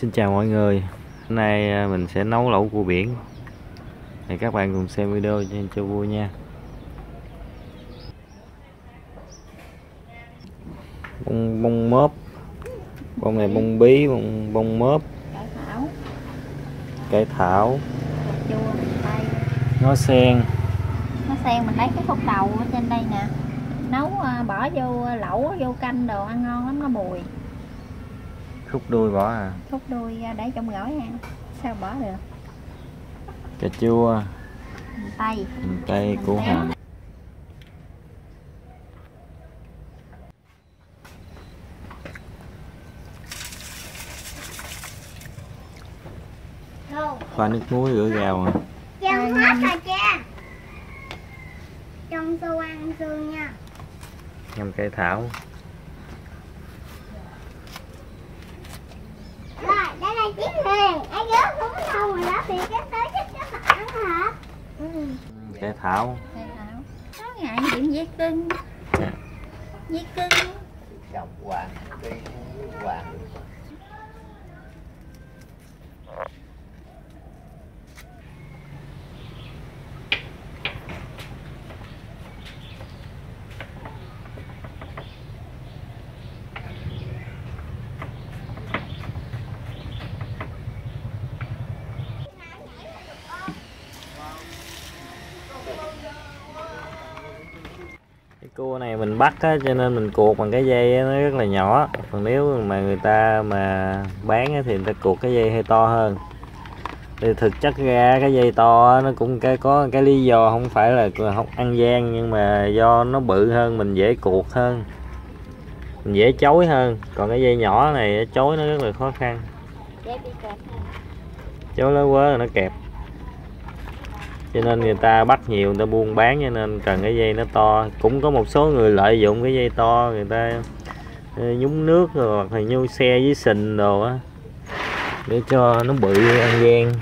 Xin chào mọi người. Hôm nay à, mình sẽ nấu lẩu cua biển. Thì các bạn cùng xem video cho, cho vui nha. Bông, bông mớp. Bông này bông bí, bông, bông mớp. Cải thảo. Cải thảo. Ngó sen. Ngó sen mình lấy cái khúc đầu ở trên đây nè. Nấu à, bỏ vô à, lẩu vô canh đồ ăn ngon lắm nó bùi Khúc đuôi bỏ à? Khúc đuôi à, để trong gỏi ăn. Sao bỏ được? Cà chua. Hành tây. Hành tây củ hầm Pha nước muối rửa gạo à. Chân hết rồi cha. Chân su ăn xương nha. Ngâm cải thảo Rồi, đây là chiếc thuyền Ai gớt mà nó thì cái tới chắc các bạn hả? Ừ. Cải thảo? Cải thảo. Nó ngại chuyện dễ cưng dễ cưng chồng hoàng đi hoàng cái cua này mình bắt á, cho nên mình cuột bằng cái dây á, nó rất là nhỏ. Còn nếu mà người ta mà bán á, thì người ta cuột cái dây hơi to hơn. Thì thực chất ra cái dây to á, nó cũng cái có cái lý do không phải là không ăn gian nhưng mà do nó bự hơn mình dễ cuột hơn mình dễ chối hơn. Còn cái dây nhỏ này chối nó rất là khó khăn. Chối lớn quá là nó kẹp cho nên người ta bắt nhiều, người ta buôn bán, cho nên cần cái dây nó to. Cũng có một số người lợi dụng cái dây to, người ta ờ, nhúng nước rồi, hoặc là nhô xe với sình đồ á, để cho nó bự ăn gian.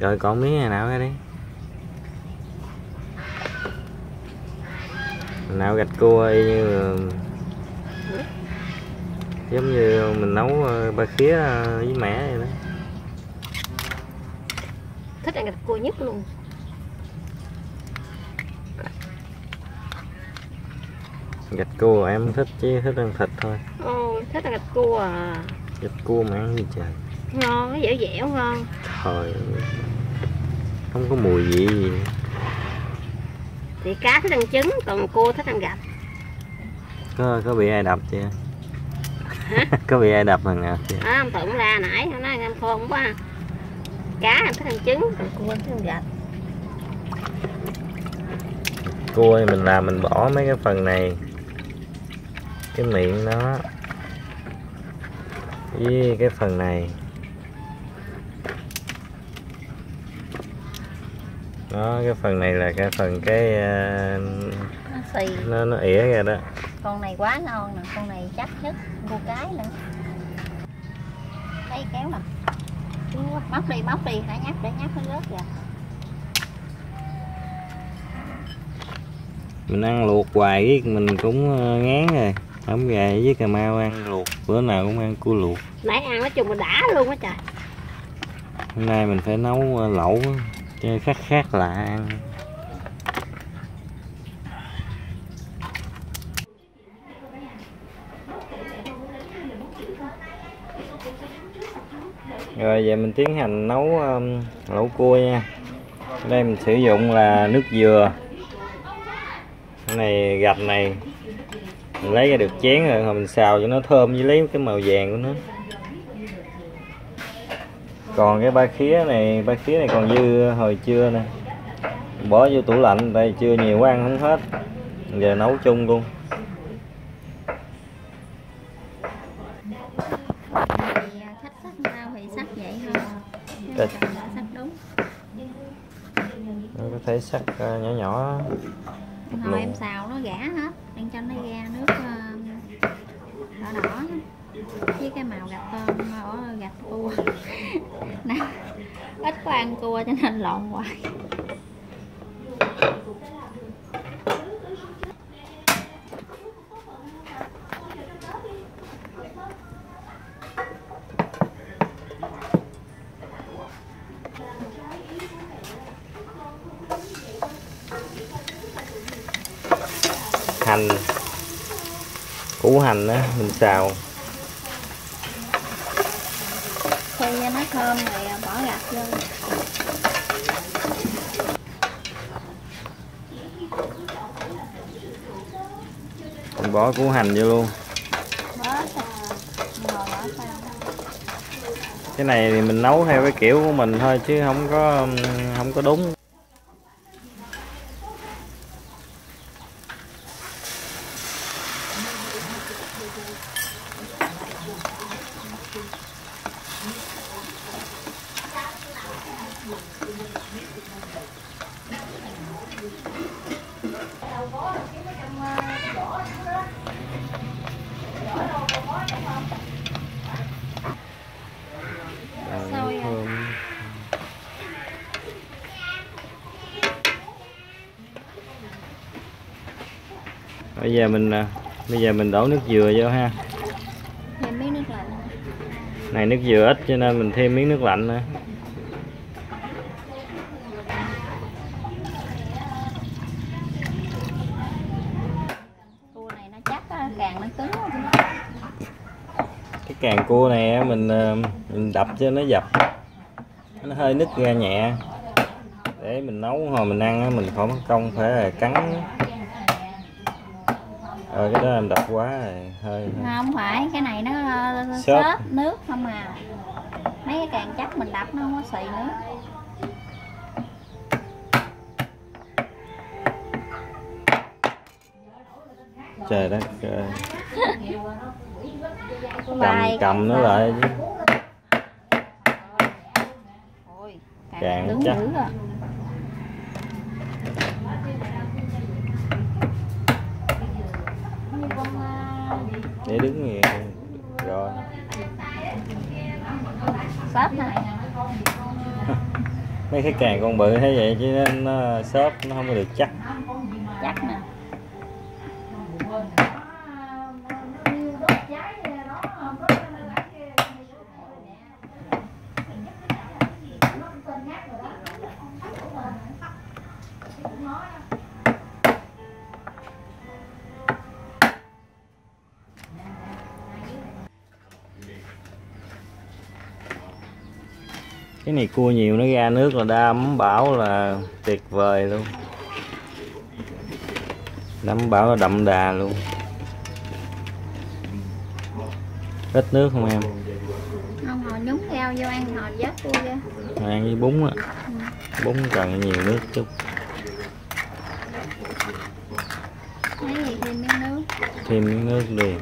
Rồi, còn miếng này nào ra đi. Nào gạch cua y như là- giống như mình nấu ờ, ba khía ờ, với mẻ vậy đó. Thích ăn gạch cua nhất luôn. Gạch cua em thích chứ thích ăn thịt thôi. Ồ thích ăn gạch cua à. Gạch cua mà ăn gì trời? Ngon nó dẻo dẻo ngon Trời Không có mùi vị gì. Thì cá thích ăn trứng còn cua thích ăn gạch. Có có bị ai đập chưa Có bị ai đập lần nào đó ông tưởng ra nãy nó nói anh khôn quá. Cá em thích ăn trứng. Còn cua thích ăn gạch. Cua thì mình làm mình bỏ mấy cái phần này. Cái miệng nó. Với cái phần này. Đó cái phần này là cái phần cái nó xì. nó nó ỉa ra đó con này quá ngon nè con này chắc nhất cua cái nữa. Đây kéo nè. Móc đi móc đi hãy nhắc để nhắc nó rớt ra mình ăn luộc hoài mình cũng ờ, ngán rồi ống gà với cà mau ăn luộc bữa nào cũng ăn cua luộc. Nãy ăn nói chung mà đã luôn á trời. Hôm nay mình phải nấu ờ, lẩu cho khác khác lạ ăn rồi giờ mình tiến hành nấu um, lẩu cua nha. Đây mình sử dụng là nước dừa. Cái này gạch này mình lấy ra được chén rồi rồi mình xào cho nó thơm với lấy cái màu vàng của nó. Còn cái ba khía này ba khía này còn dư hồi trưa nè. Bỏ vô tủ lạnh đây chưa nhiều quá ăn không hết. Giờ nấu chung luôn. Đúng. Nó có thể sắc ờ, nhỏ nhỏ. Hồi Luôn. em xào nó gã hết em cho nó ra nước ờ, đỏ đỏ với cái màu gạch tôm ở gạch cua. Nè ít có ăn cua cho nên lộn hoài hành củ hành á mình xào. Khi nó thơm rồi bỏ gạch vô. Mình bỏ củ hành vô luôn. Cái này thì mình nấu theo cái kiểu của mình thôi chứ không có không có đúng Đào Sao nước vậy? thơm. Bây giờ mình à, bây giờ mình đổ nước dừa vô ha. Thêm miếng nước lạnh. Này nước dừa ít cho nên mình thêm miếng nước lạnh nữa. Á. cái càng cua này mình à, mình đập cho nó dập. Nó hơi nứt ra nhẹ. Để mình nấu hồi mình ăn mình không mất công phải là cắn ờ cái đó em đập quá rồi hơi Không phải, cái này nó Xốp. nước không à. Mấy cái càng chắc mình đập nó không có xì nước trời đất ơi. Cầm cầm nó lại chứ. Càng chắc. dữ rồi Như con ờ, để đứng gì rồi. Xốp này mấy cái càng con bự thế vậy chứ nên nó xốp nó không có được chắc. Chắc nè cái này cua nhiều nó ra nước là đam bảo là tuyệt vời luôn. Đấm bảo là đậm đà luôn. Ít nước không em? Không hồi nhúng rau vô ăn hồi vớt cua ra ăn với bún á. Bún cần nhiều nước chút. Lấy gì thêm miếng nước? Thêm miếng nước đi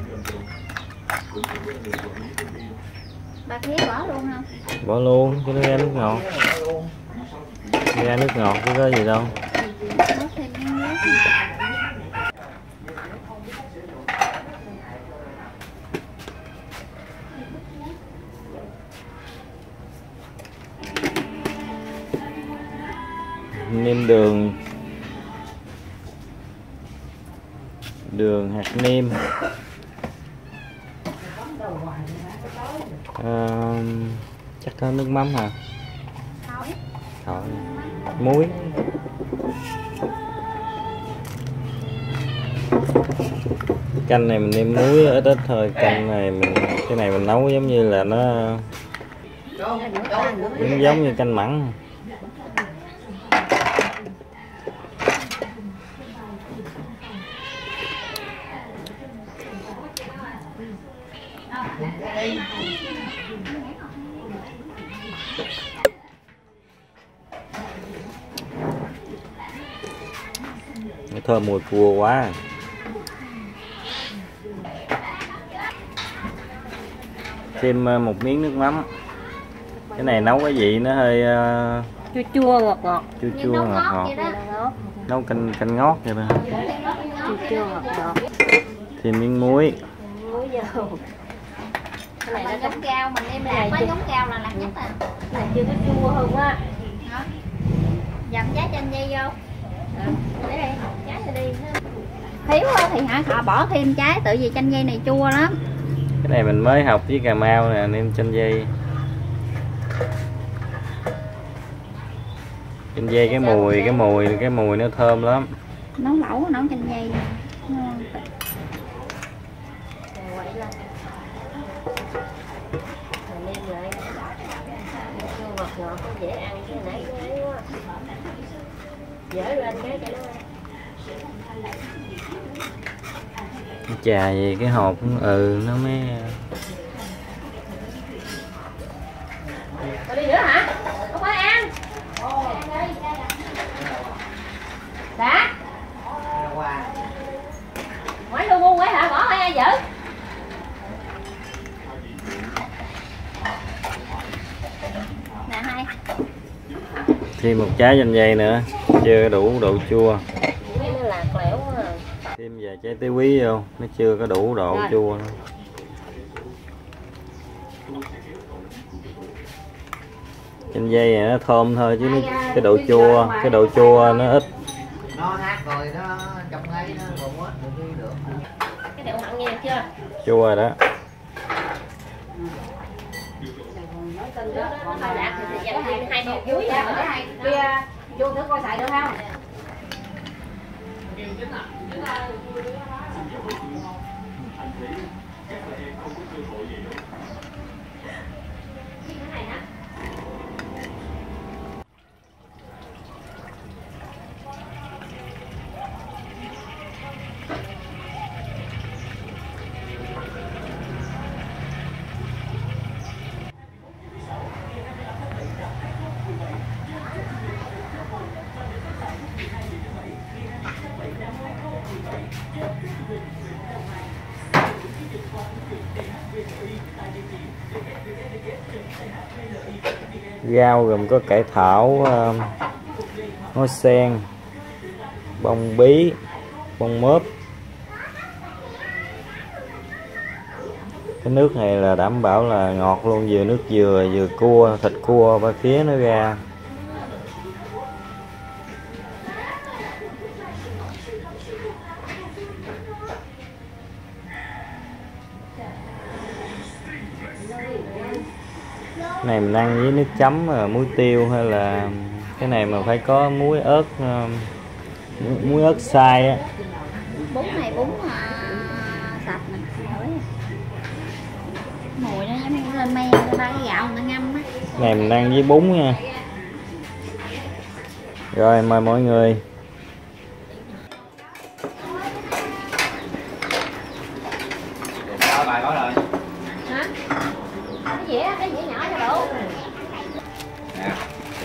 ba khía bỏ luôn không bỏ luôn cho nó ra nước ngọt. Ra nước ngọt chứ có gì đâu. Nêm đường. Đường hạt nêm. Um, chắc có nước mắm hả? Thôi muối. Canh này mình nêm muối ít ít thôi. Canh này mình cái này mình nấu giống như là nó cũng giống như canh mặn thơm mùi cua quá. Thêm ờ, một miếng nước mắm. Cái này nấu cái vị nó hơi ờ, chua chua ngọt ngọt. chua chua nấu ngọt ngọt đó. Nấu canh canh ngót vậy đó. Chua chua ngọt ngọt. Thêm miếng muối. Muối vô cái này nó giống rau mình đem làm có giống rau là làm nhất à. Cái này chưa có chua hơn á dầm giá chanh dây vô thiếu thì hả? Họ bỏ thêm trái tự vì chanh dây này chua lắm. Cái này mình mới học với cà mau nè nêm chanh dây. Chanh dây cái mùi cái mùi cái mùi nó thơm lắm. Nấu lẩu nấu chanh dây. Ngon dễ cái cái trà gì, cái hộp ừ nó mới Còn đi nữa hả? Không phải ăn. Đã. Ngoái lu bu ngoái hả? Bỏ hay ai giữ? nè hai thêm một trái chanh dây nữa chưa đủ độ chua à. thêm vài trái tía quý vô nó chưa có đủ độ Rồi. chua nữa. chanh dây này nó thơm thôi chứ nó, cái độ chua cái độ chua nó ít nó hát rồi nó trong ấy nó còn hết được đi được Cái đậu mặn nghe chưa? chua rồi đó nó nó lạc thì sẽ dành hai hộp dưới ra nữa kia vô thử coi xài được không? Rau gồm có cải thảo um, ngó sen, bông bí, bông mớp. Cái nước này là đảm bảo là ngọt luôn, vừa nước dừa vừa cua, thịt cua, ba khía nó ra. Này mình ăn với nước chấm muối tiêu hay là cái này mà phải có muối ớt ờ, muối ớt xay á. Bún này bún à, sạch nè Ổi. mùi nó giống như lên men ba cái gạo người ta ngâm á. Này mình ăn với bún nha. Rồi mời mọi người sao bài có rồi Hả? Cái dĩa, cái dĩa nhỏ cho đủ. nè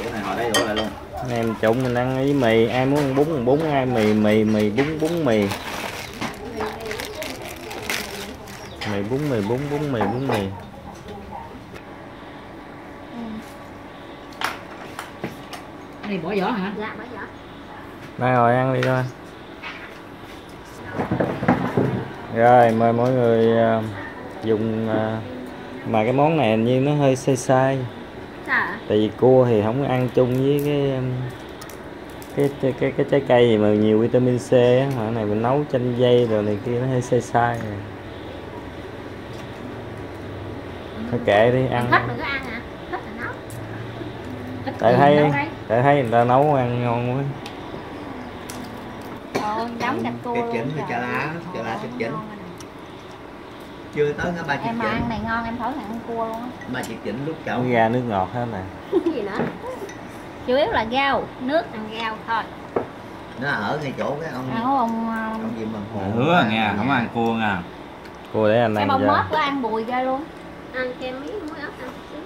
chỗ này họ lấy đổ lại luôn nem trụng mình ăn với mì. Ai muốn ăn bún ăn bún ai mì mì mì bún bún mì. Mì bún mì bún bún mì bún mì. Này bỏ vỏ hả? Dạ, bỏ vỏ. đây rồi ăn đi thôi rồi mời mọi người à, dùng à, mà cái món này hình như nó hơi sai sai. Tại vì cua thì không ăn chung với cái cái cái cái, cái trái cây gì mà nhiều vitamin C á mà cái này mình nấu chanh dây rồi này kia nó hơi sai sai rồi. thôi kệ đi ăn. Thích đừng có ăn hả? Thích là nấu. Tại thấy tại thấy người ta nấu ăn ngon quá. Ôi, đóng cái luôn chỉnh thì chà lá chà lá ngon chỉnh chưa tới nó ba chiếc em mà ăn này ngon em thổi là ăn cua luôn á. Ba chiếc chỉnh lúc chậu ra nước ngọt hết nè. Cái gì nữa? Chủ yếu là rau nước ăn rau thôi. Nó ở ngay chỗ cái ông có bông ờ, ông gì mà hồ. Hứa nghe không ăn cua nha. Cua để anh cái ăn bông cho. mớp của ăn bùi ra luôn. Ăn kem miếng muối ớt ăn xíu.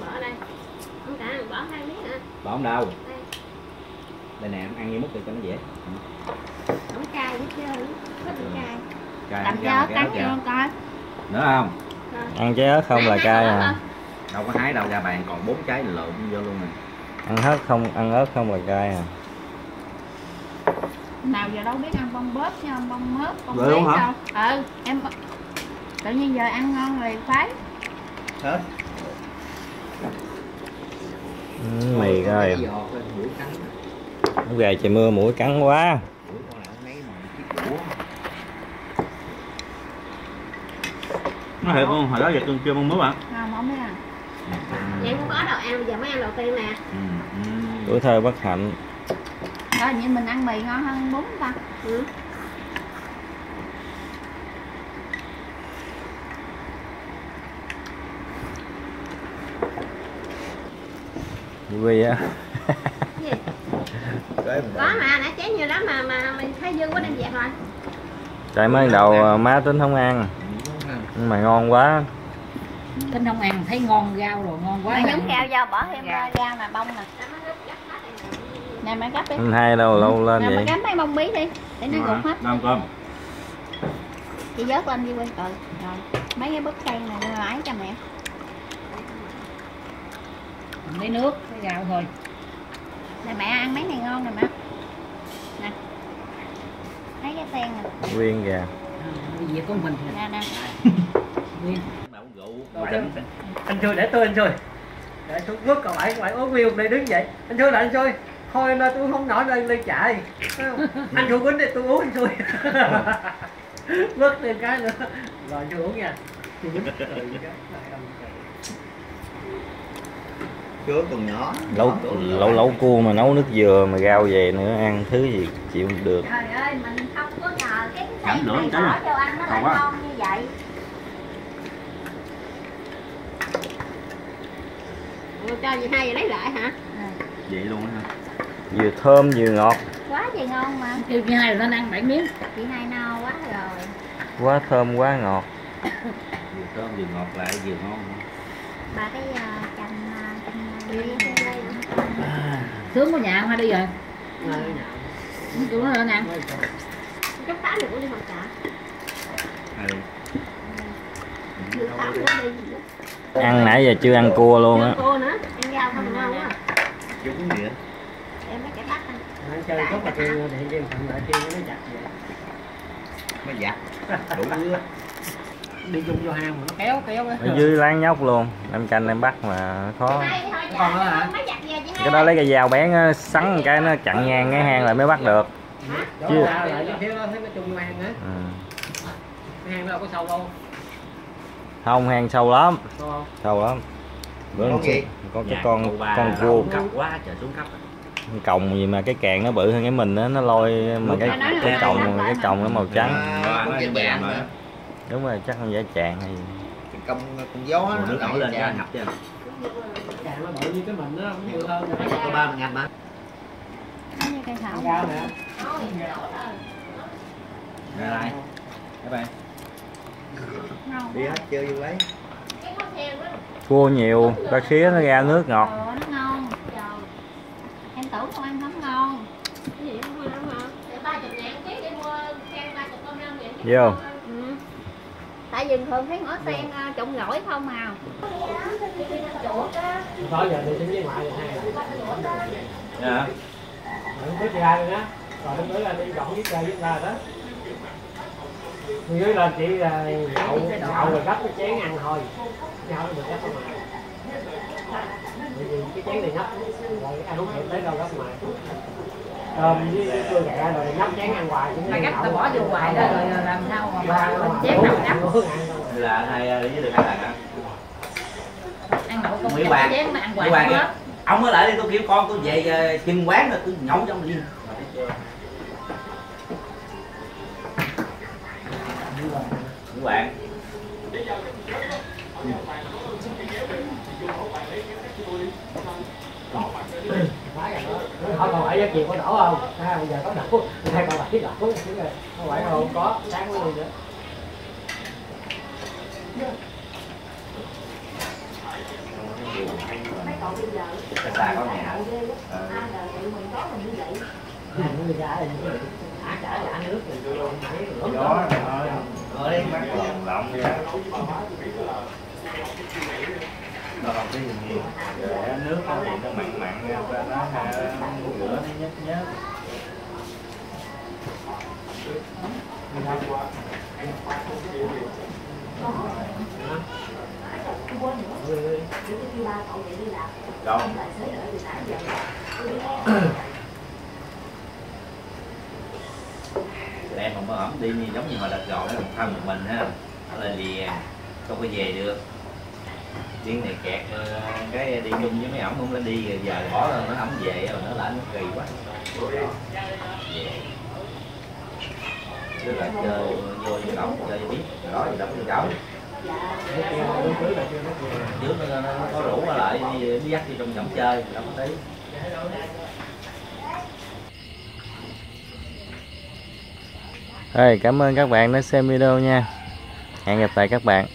Bỏ đây. Không cả bỏ hai miếng à. bỏ không đâu. Đây. đây nè em ăn như mứt đi cho nó dễ. Không cay hết trơn. Rất là cay. Cay, cầm cay, cho cắn cho coi. Nữa không? Ăn trái ớt không là cay à. đâu có hái đâu ra bàn còn bốn trái lượm vô luôn nè ăn hết không ăn ớt không là cay à? Nào giờ đâu biết ăn bông bớp nha bông mớp bông Vậy luôn hả? đâu. Ừ em tự nhiên giờ ăn ngon rồi phái hết. Ừ, mì nó về trời mưa mũi cắn quá. Nó thiệt luôn hồi đó giờ tôi chưa mong mướp ạ ngon không biết à Vậy không có đầu ăn, giờ mới ăn đầu tiên nè. ừ, ừ. tuổi thơ bất hạnh. Thôi như mình ăn mì ngon hơn bún ta. Ừ. Vì á. Có mà nãy chén nhiều lắm mà mà mình thấy dư quá đem dẹp rồi. Tại mới đầu má tính không ăn. Nhưng mà ngon quá Tính không ăn thấy ngon rau rồi ngon quá. Mà nhúng rau vô bỏ thêm uh, rau nè bông nè. Nè mày gấp đi. Anh hai đâu lâu lên nè mày vậy? gấp mấy bông bí đi để nó gục hết. Ăn cơm. Chị vớt lên đi quên rồi rồi. Mấy cái búp cây này lấy cho mẹ. Lấy nước, lấy rau thôi. nè mẹ ăn mấy này ngon nè mẹ nè. Mấy cái sen nè. Nguyên gà Việc của mình. Nè nè. Nguyên. Mà rượu mà anh chui để tôi anh chui để tôi bước còn lại lại ốm nguyên đây đứng dậy. Anh chui lại anh chui thôi là tôi không nổi lên lên chạy. Thấy không? anh chui quýnh đi tôi uống anh chui bước thêm cái nữa. Rồi tôi uống nha. Tôi quýnh. Trước còn nhỏ. Lẩu lẩu lẩu cua mà nấu nước dừa mà rau về nữa ăn thứ gì chịu không được. Trời ơi mình không có ngờ cái này. một cái ăn nó lại quá. ngon như vậy Ủa, cho gì hay vậy lấy lại hả? Vậy luôn ha Vừa thơm vừa ngọt. Quá trời ngon mà. Kêu chị hai rồi nó ăn bảy miếng. chị hai no quá rồi. Quá thơm quá ngọt. Vừa thơm vừa ngọt lại vừa ngon ba cái uh, chanh uh, chanh Đi lên đây. Sướng của nhà không đi rồi. Ờ, Tụi nó lên ăn. chút tám được đi học chợ à, được tám nữa đi Ăn nãy giờ chưa ăn cua luôn á. Đi chung vô hang mà nó kéo kéo á. Ở dưới láng nhóc luôn. Em canh em bắt mà khó. Còn nữa hả? Cái đó lấy cái dao bén á, sắn một cái nó chặn ngang cái hang lại mới bắt được. Chưa. đó ừ. cái hang đó đâu có sâu đâu Không hang sâu lắm sâu không Sâu lắm Bữa Con gì? có cái nhà con con cua quá trời xuống cấp còng gì mà cái càng nó bự hơn cái mình á nó lôi mà cái cái còng cái còng nó màu trắng À, nó đúng rồi chắc con giả tràng hay gì Công con gió nó nước nổi lên cái ngập chứ càng nó bự như cái mình nó không nhiều hơn Có ba mình ngập mà cây thảo Bye bye ngon Đi hết chơi vô lấy cua nhiều ba khía nó ra nước ngọt. Vô. Ừ. tại vì thường thấy ngó sen uh, trụng gỏi không à. Thôi giờ thì xin với ngoại rồi hai Dạ. Đừng bước ra rồi Rồi nữa đi viết ra viết ra đó Dưới lên chỉ là nhậu, nhậu rồi gấp cái chén ăn thôi. Chứ không được gấp ở ngoài. Bởi vì cái chén này nhấp Rồi ăn không thể tới đâu gấp ngoài. Cơm với cua gẹ rồi nhấp chén ăn hoài. Cũng như gấp tao bỏ vô hoài đó rồi làm sao mà Ba- bà chén nào gấp. là hai đi với được hai lần hả Ăn đậu công Mỹ chén mà ăn hoài không hết. ông ở lại đi tôi kêu con tôi về ờ, chừng quán rồi tôi nhậu trong đi Mỹ Hoàng Thôi còn phải tiền có đổ không? À, bây giờ có đổ, hai còn phải đổ, chứ không phải không có, sáng mới đi nữa. xa xa có nhà Ờ. Người ra là những cái thả trả trả nước rồi vô máy rồi gió thôi ở đây mắt lòng lộng nó không cái gì nhiều? Để nước nó thì nó mặn mặn ra nó ha, rửa nó nhớt nhớt đâu không có ẩm đi như giống như hồi đợt rồi đó thân một mình ha nó là lìa không có về được. Chuyến này kẹt ờ, cái đi chung với mấy ổng không có đi rồi giờ bỏ rồi nó ổng về rồi nó lại nó kỳ quá. Tức là chơi vô với ổng chơi biết rồi đó thì đâu có cháu trước nó, nó có rủ qua lại đi, đi dắt đi trong nhõng chơi đâu có tí Rồi cảm ơn các bạn đã xem video nha. Hẹn gặp lại các bạn.